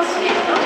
nosso